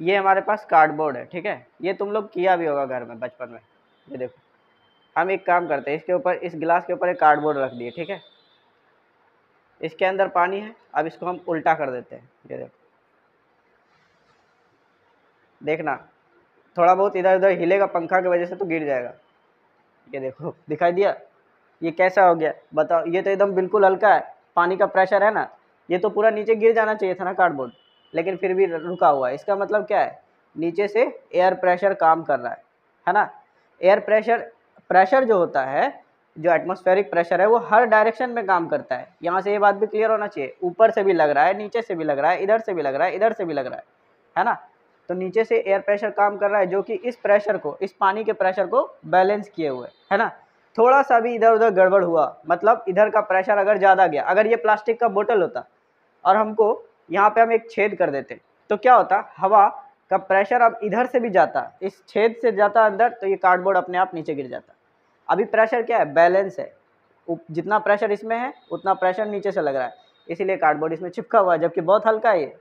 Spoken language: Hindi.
ये हमारे पास कार्डबोर्ड है, ठीक है? ये तुम लोग किया भी होगा घर में, बचपन में। ये देखो। हम एक काम करते हैं, इसके ऊपर, इस गिलास के ऊपर एक कार्डबोर्ड रख दिए, ठीक है? इसके अंदर पानी है, अब इसको हम उल्टा कर देते हैं। ये देखो। देखना, थोड़ा बहुत इधर उधर हिलेगा पंखा की वजह से तो गिर जाएगा। ये देखो, दिखाई दिया? ये कैसा हो गया? बताओ, ये तो एकदम बिल्कुल हल्का है, पानी का प्रेशर है ना? ये तो पूरा नीचे गिर जाना चाहिए था ना कार्डबोर्ड लेकिन फिर भी रुका हुआ है। इसका मतलब क्या है? नीचे से एयर प्रेशर काम कर रहा है है ना? एयर प्रेशर प्रेशर जो होता है, जो एटमॉस्फेरिक प्रेशर है, वो हर डायरेक्शन में काम करता है। यहाँ से ये बात भी क्लियर होना चाहिए। ऊपर से भी लग रहा है, नीचे से भी लग रहा है, इधर से भी लग रहा है, इधर से भी लग रहा है है ना? तो नीचे से एयर प्रेशर काम कर रहा है, जो कि इस प्रेशर को, इस पानी के प्रेशर को बैलेंस किए हुए, है ना? थोड़ा सा भी इधर उधर गड़बड़ हुआ मतलब इधर का प्रेशर अगर ज़्यादा गया, अगर ये प्लास्टिक का बोतल होता और हमको यहाँ पे हम एक छेद कर देते तो क्या होता, हवा का प्रेशर अब इधर से भी जाता, इस छेद से जाता अंदर तो ये कार्डबोर्ड अपने आप नीचे गिर जाता। अभी प्रेशर क्या है? बैलेंस है। जितना प्रेशर इसमें है, उतना प्रेशर नीचे से लग रहा है। इसीलिए कार्डबोर्ड इसमें चिपका हुआ है, जबकि बहुत हल्का है ये।